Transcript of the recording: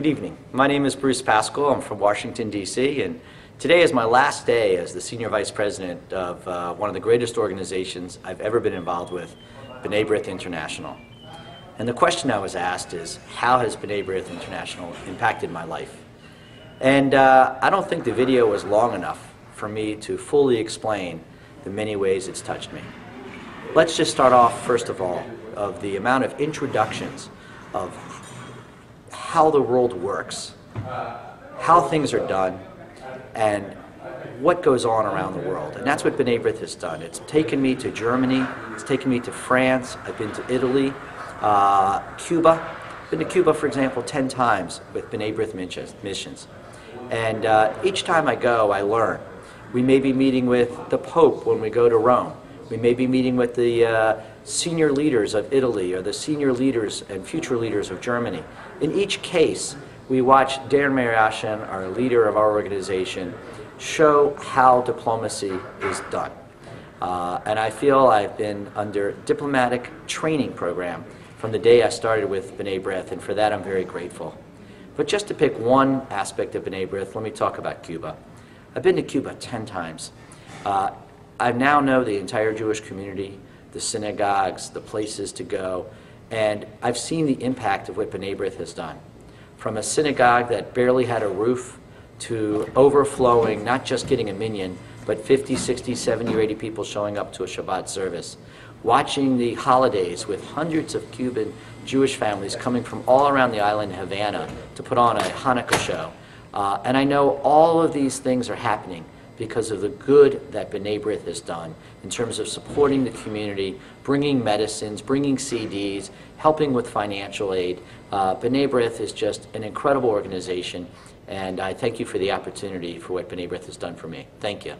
Good evening. My name is Bruce Pascal. I'm from Washington, D.C., and today is my last day as the Senior Vice President of uh, one of the greatest organizations I've ever been involved with, B'nai B'rith International. And the question I was asked is, how has B'nai B'rith International impacted my life? And uh, I don't think the video was long enough for me to fully explain the many ways it's touched me. Let's just start off, first of all, of the amount of introductions of how the world works, how things are done, and what goes on around the world. And that's what B'nai B'rith has done. It's taken me to Germany, it's taken me to France, I've been to Italy, uh, Cuba. Been to Cuba, for example, 10 times with B'nai B'rith missions. And uh, each time I go, I learn. We may be meeting with the Pope when we go to Rome. We may be meeting with the uh, senior leaders of Italy or the senior leaders and future leaders of Germany. In each case, we watch Daniel Mariaschin, our leader of our organization, show how diplomacy is done. Uh, and I feel I've been under diplomatic training program from the day I started with B'nai B'rith, and for that I'm very grateful. But just to pick one aspect of B'nai B'rith, let me talk about Cuba. I've been to Cuba 10 times. Uh, I now know the entire Jewish community, the synagogues, the places to go, and I've seen the impact of what B'nai has done. From a synagogue that barely had a roof to overflowing, not just getting a minyan, but 50, 60, 70, or 80 people showing up to a Shabbat service. Watching the holidays with hundreds of Cuban Jewish families coming from all around the island Havana to put on a Hanukkah show. Uh, and I know all of these things are happening because of the good that B'nai has done in terms of supporting the community, bringing medicines, bringing CDs, helping with financial aid. Uh, B'nai is just an incredible organization, and I thank you for the opportunity for what B'nai has done for me. Thank you.